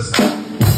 this.